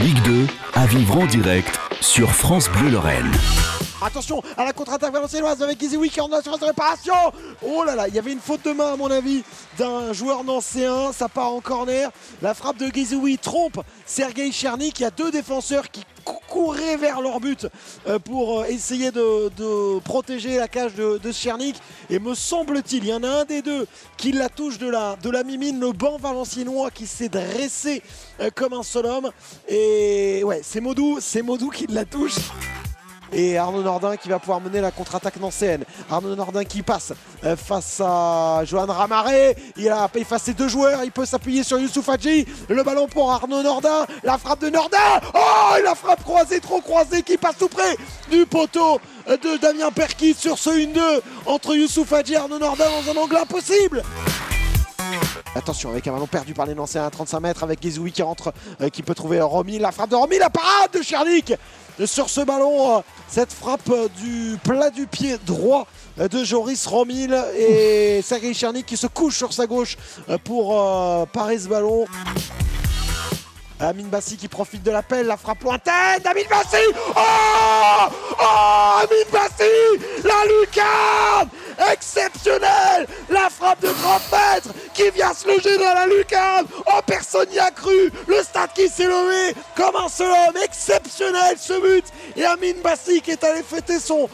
Ligue 2 à vivre en direct sur France Bleu Lorraine. Attention à la contre-attaque valenciennoise avec Giziwi qui en assurance de réparation. Oh là là, il y avait une faute de main à mon avis d'un joueur nancéen. Ça part en corner. La frappe de Giziwi trompe Sergei Chernik. Il y a deux défenseurs qui couraient vers leur but euh, pour euh, essayer de, protéger la cage de, de. Et me semble-t-il, il y en a un des deux qui la touche de la, de la mimine, le banc valenciennois qui s'est dressé euh, comme un seul homme. Et ouais, c'est Modou, c'est Modou qui la touche et Arnaud Nordin qui va pouvoir mener la contre-attaque nancéenne. Arnaud Nordin qui passe euh, face à Johan Ramaré. Il a effacé deux joueurs. Il peut s'appuyer sur Youssouf Hadji. Le ballon pour Arnaud Nordin. La frappe de Nordin. Oh, la frappe croisée, trop croisée qui passe tout près du poteau de Damien Perkis sur ce 1-2 entre Youssouf Hadji et Arnaud Nordin dans un angle impossible. Attention avec un ballon perdu par les Nancéens à 35 mètres avec Gizoui qui rentre, euh, qui peut trouver Romy. La frappe de Romy, la parade de Chernik sur ce ballon. Euh, cette frappe du plat du pied droit de Joris Romil et Sergei Chernik qui se couche sur sa gauche euh, pour parer ce ballon. Amine Bassi qui profite de l'appel, la frappe lointaine Amine Bassi Oh Oh Amine Bassi La lucarne La frappe de 30 mètres qui vient se loger dans la lucarne. Oh personne n'y a cru. Le stade qui s'est levé comme un seul homme. Exceptionnel ce but. Et Amine Bassi qui est allé fêter son,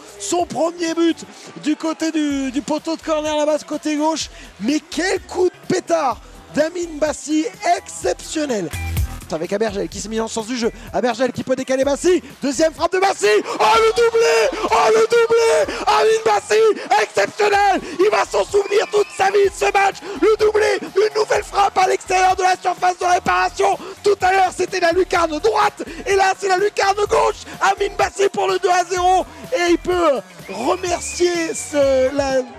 premier but du côté du, du poteau de corner là-bas côté gauche. Mais quel coup de pétard d'Amine Bassi. Exceptionnel. Avec Abergel qui s'est mis en sens du jeu. Abergel qui peut décaler Bassi. Deuxième frappe de Bassi. Oh le doublé. Oh le doublé. Amin Bassi Exceptionnel Il va s'en souvenir toute sa vie de ce match. Le doublé. Une nouvelle frappe à l'extérieur de la surface de réparation. Tout à l'heure c'était la lucarne droite. Et là c'est la lucarne gauche. Amin Bassi pour le 2 à 0. Et il peut remercier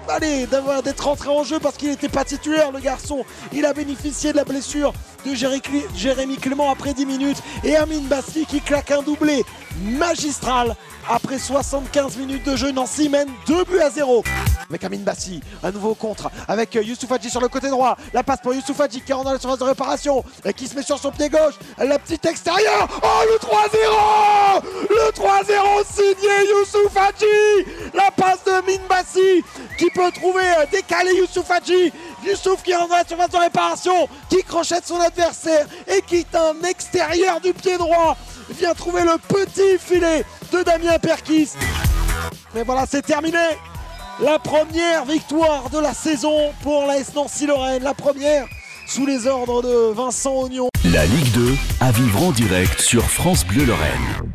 allez, d'avoir d'être rentré en jeu parce qu'il n'était pas titulaire le garçon. Il a bénéficié de la blessure de Jérémy Clément après 10 minutes et Amine Bassi qui claque un doublé magistral après 75 minutes de jeu. Nancy mène 2 buts à 0. Avec Amine Bassi, un nouveau contre avec Youssouf Hadji sur le côté droit. La passe pour Youssouf Hadji qui rentre dans la surface de réparation et qui se met sur son pied gauche. La petite extérieure. Oh le 3-0 Le 3-0 signé Youssouf Hadji La passe de Amine Bassi qui peut trouver euh, décaler Youssouf Hadji. Youssouf qui rentre dans la surface de réparation, qui crochette son adversaire et qui est un extérieur du pied droit vient trouver le petit filet de Damien Perkis. Mais voilà, c'est terminé. La première victoire de la saison pour la Nancy-Lorraine. La première sous les ordres de Vincent Ognon. La Ligue 2 à vivre en direct sur France Bleu Lorraine.